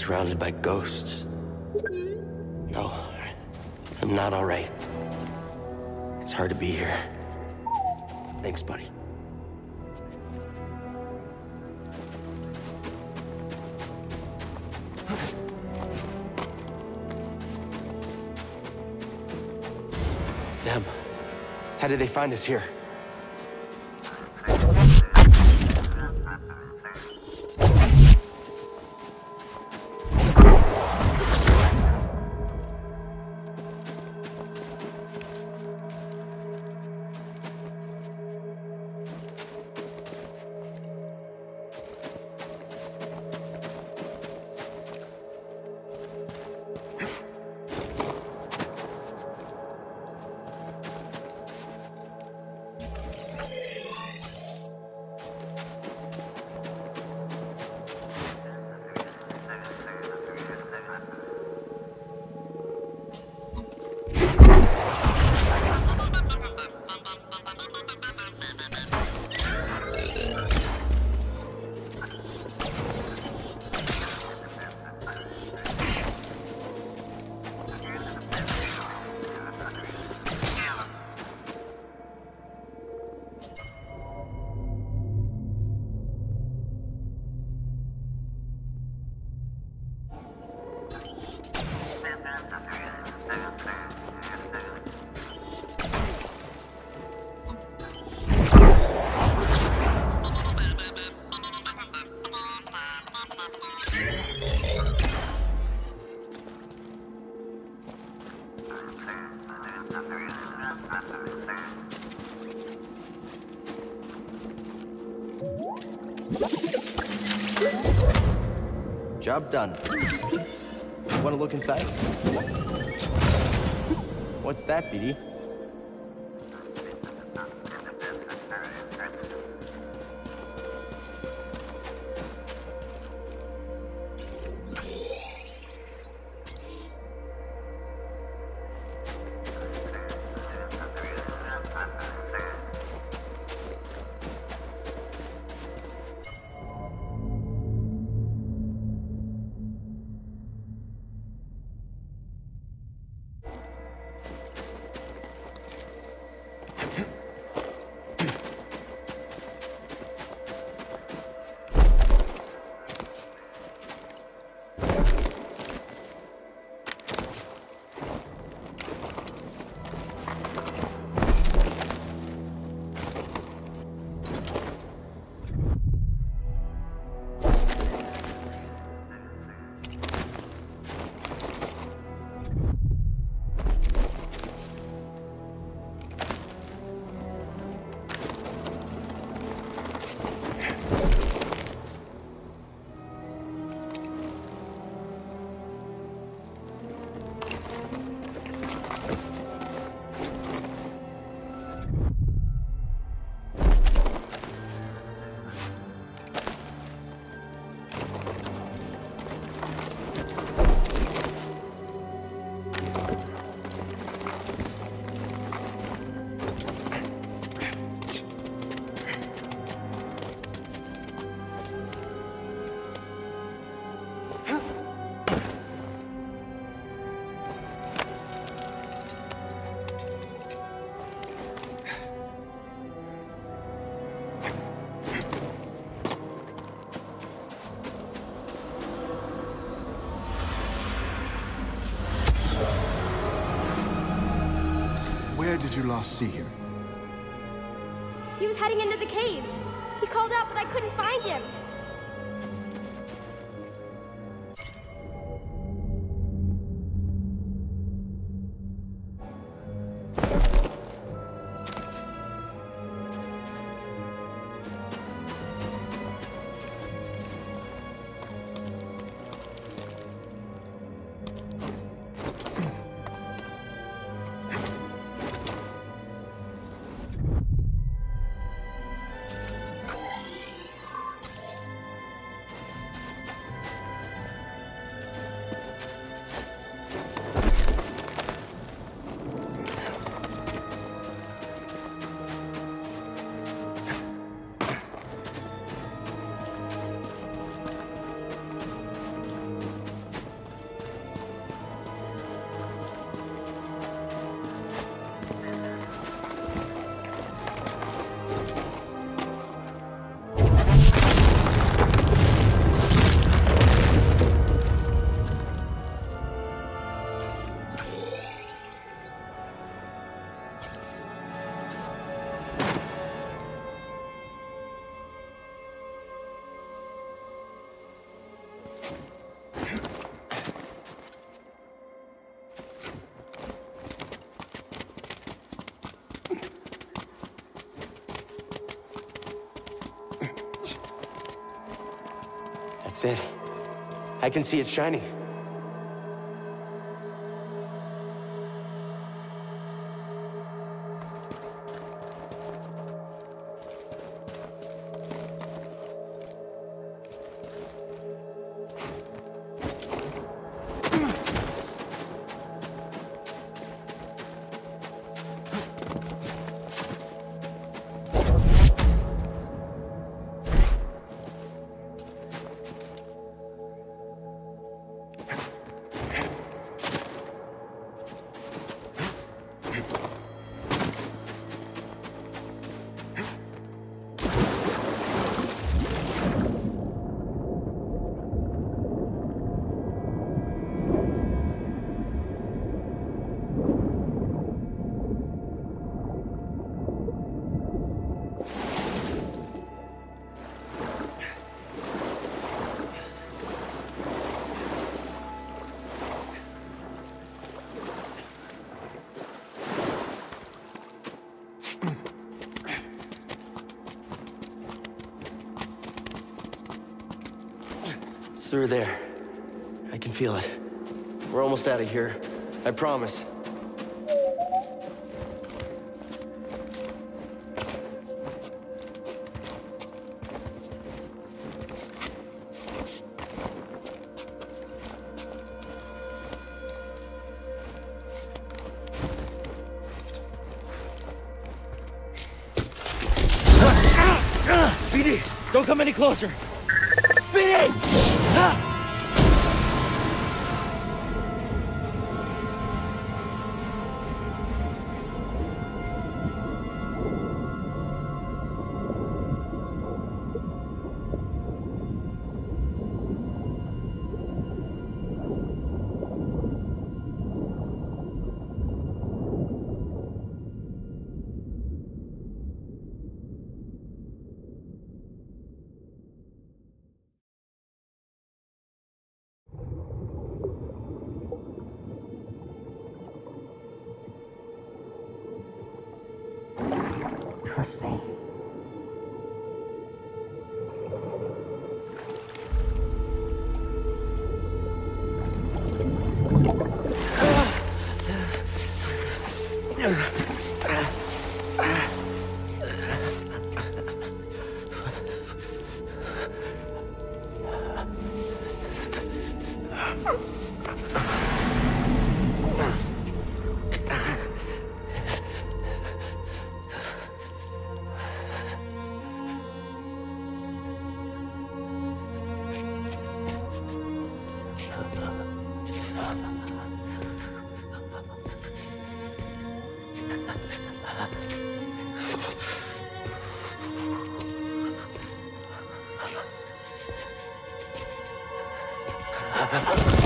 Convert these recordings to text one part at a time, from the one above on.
surrounded by ghosts. No, I'm not all right. It's hard to be here. Thanks, buddy. It's them. How did they find us here? Job done. Want to look inside? What's that, BD? Where did you last see him? He was heading into the caves. He called out, but I couldn't find him. That's it. I can see it shining. Through there. I can feel it. We're almost out of here. I promise. BD, don't come any closer. BD! Ha ha ha! Ha ha ha!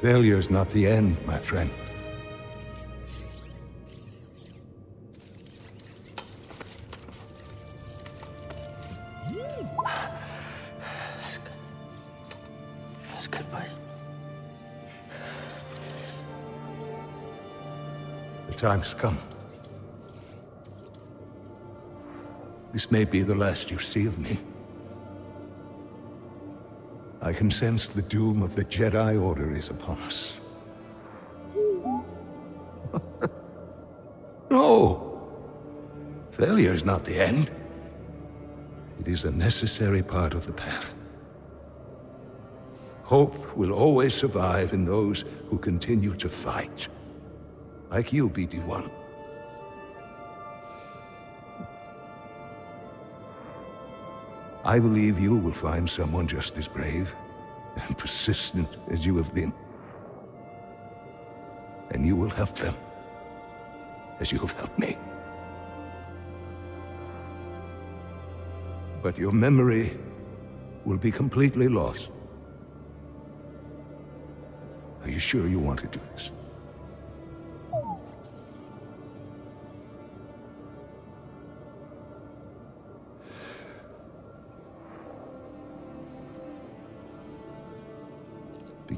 Failure's not the end, my friend. That's good. That's good, buddy. The time's come. This may be the last you see of me. I can sense the doom of the Jedi Order is upon us. no! Failure is not the end. It is a necessary part of the path. Hope will always survive in those who continue to fight. Like you, BD-1. I believe you will find someone just as brave and persistent as you have been. And you will help them, as you have helped me. But your memory will be completely lost. Are you sure you want to do this?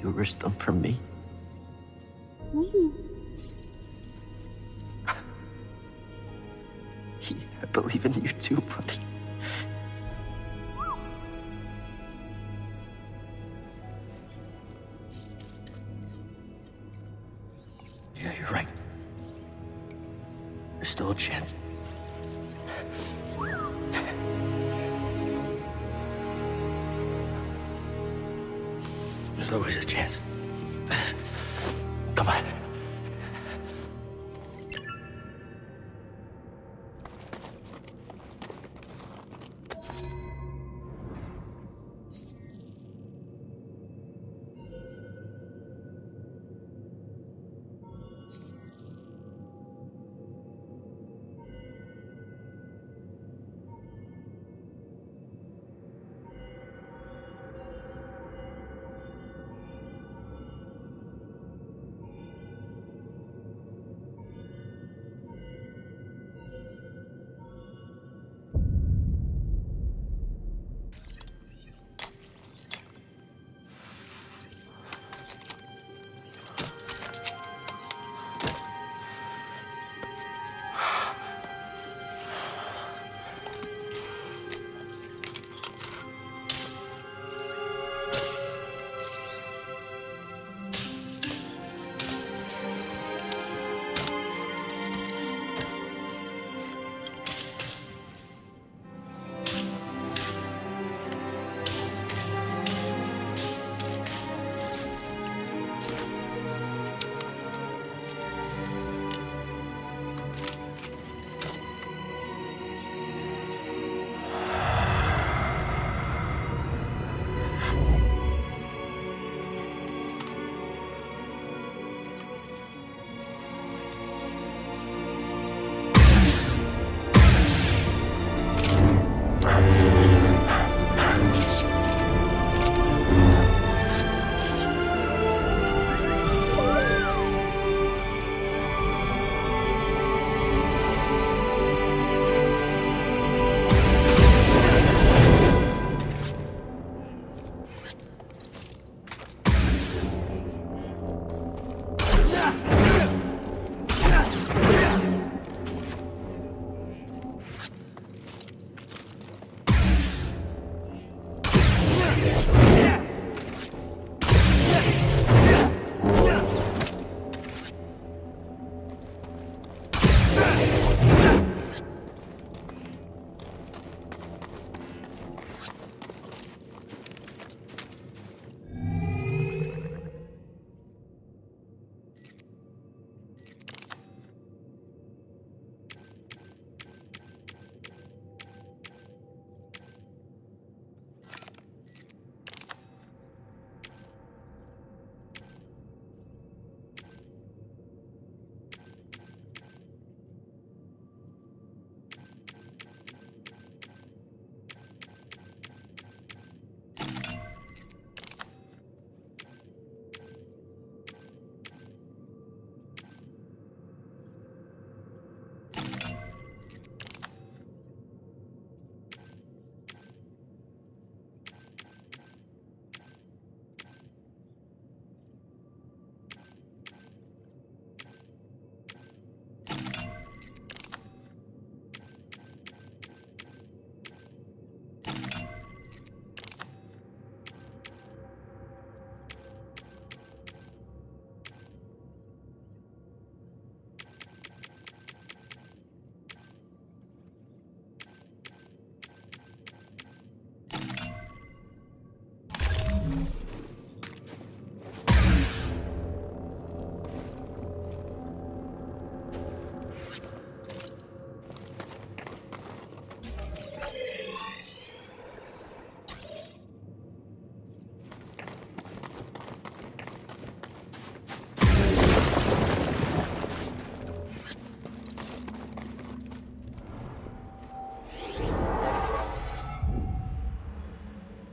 You risked them for me. Yeah, I believe in you too, buddy. Yeah, you're right. There's still a chance. There's always a chance. Come on.